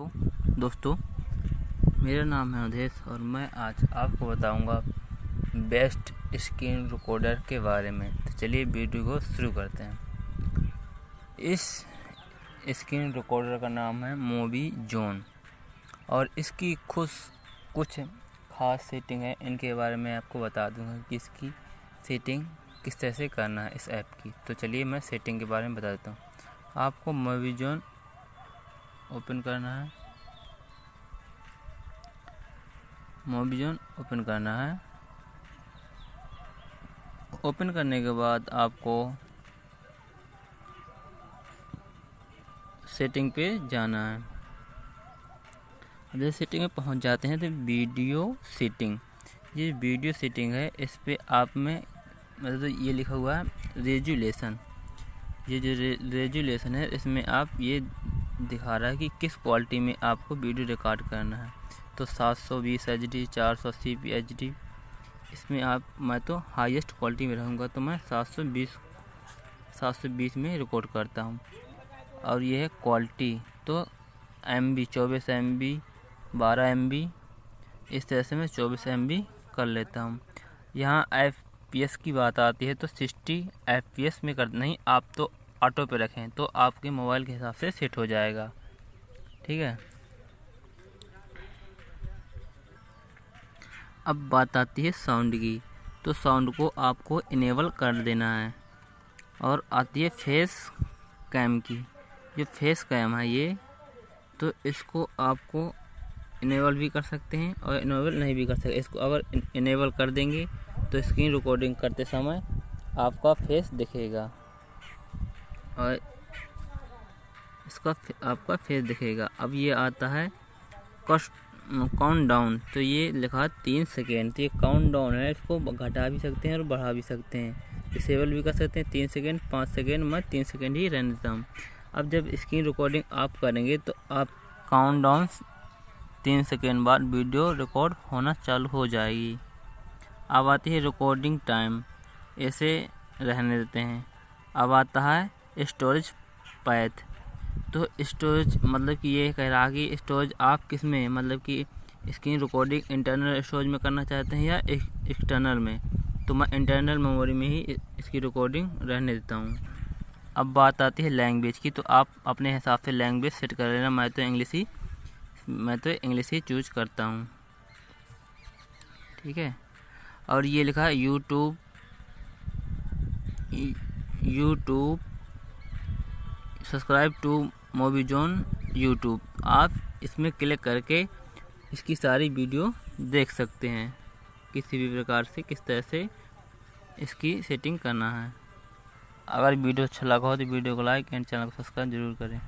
तो दोस्तों, मेरा नाम है अवधेश और मैं आज आपको बताऊँगा बेस्ट स्क्रीन रिकॉर्डर के बारे में। तो चलिए वीडियो को शुरू करते हैं। इस स्क्रीन रिकॉर्डर का नाम है मोबी जोन और इसकी खुश, कुछ ख़ास सेटिंग है। इनके बारे में आपको बता दूँगा कि इसकी सेटिंग किस तरह से करना है इस ऐप की। तो चलिए मैं सेटिंग के बारे में बता देता हूँ। आपको मोबी जोन ओपन करना है। मोबिजन ओपन करना है। ओपन करने के बाद आपको सेटिंग पे जाना है। जब सेटिंग में पहुँच जाते हैं तो वीडियो सेटिंग। ये वीडियो सेटिंग है इस पर आप में मतलब ये लिखा हुआ है रेजुलेशन। ये जो रे, रेजुलेशन है इसमें आप ये दिखा रहा है कि किस क्वालिटी में आपको वीडियो रिकॉर्ड करना है। तो 720 सौ बीस एच डी चार सौ अस्सी एच डी इसमें आप, मैं तो हाईएस्ट क्वालिटी में रहूँगा तो मैं 720 720 में रिकॉर्ड करता हूँ। और यह है क्वालिटी तो एम बी चौबीस एम बी बारह एम बी इस तरह से मैं चौबीस एम बी कर लेता हूँ। यहाँ एफ़ पी एस की बात आती है तो सिक्सटी एफ़ पी एस में कर, नहीं, आप तो ऑटो पे रखें तो आपके मोबाइल के हिसाब से सेट हो जाएगा। ठीक है? अब बात आती है साउंड की तो साउंड को आपको इनेबल कर देना है। और आती है फेस कैम की, जो फेस कैम है ये तो इसको आपको इनेबल भी कर सकते हैं और इनेबल नहीं भी कर सकते। इसको अगर इनेबल कर देंगे तो स्क्रीन रिकॉर्डिंग करते समय आपका फेस दिखेगा। और इसका आपका फेस दिखेगा। अब ये आता है कस्ट काउंट डाउन तो ये लिखा तीन सेकेंड तो ये काउंट डाउन है, इसको घटा भी सकते हैं और बढ़ा भी सकते हैं। डिसेबल भी कर सकते हैं, तीन सेकेंड पाँच सेकेंड मैं तीन सेकेंड ही रहने देता हूँ अब जब स्क्रीन रिकॉर्डिंग आप करेंगे तो आप काउंट डाउन तीन सेकेंड बाद वीडियो रिकॉर्ड होना चालू हो जाएगी। अब आती है रिकॉर्डिंग टाइम ऐसे रहने देते हैं। अब आता है स्टोरेज पैथ। तो स्टोरेज मतलब कि ये कह रहा कि स्टोरेज आप किसमें मतलब कि स्क्रीन रिकॉर्डिंग इंटरनल स्टोरेज में करना चाहते हैं या एक्सटर्नल में? तो मैं इंटरनल मेमोरी में ही इसकी रिकॉर्डिंग रहने देता हूँ। अब बात आती है लैंग्वेज की तो आप अपने हिसाब से लैंग्वेज सेट कर लेना। मैं तो इंग्लिश ही, मैं तो इंग्लिश ही चूज़ करता हूँ। ठीक है? और ये लिखा है YouTube YouTube subscribe to Mobi Zone YouTube. आप इसमें क्लिक करके इसकी सारी वीडियो देख सकते हैं। किसी भी प्रकार से, किस तरह से इसकी सेटिंग करना है। अगर वीडियो अच्छा लगा हो तो वीडियो को लाइक एंड चैनल को सब्सक्राइब ज़रूर करें।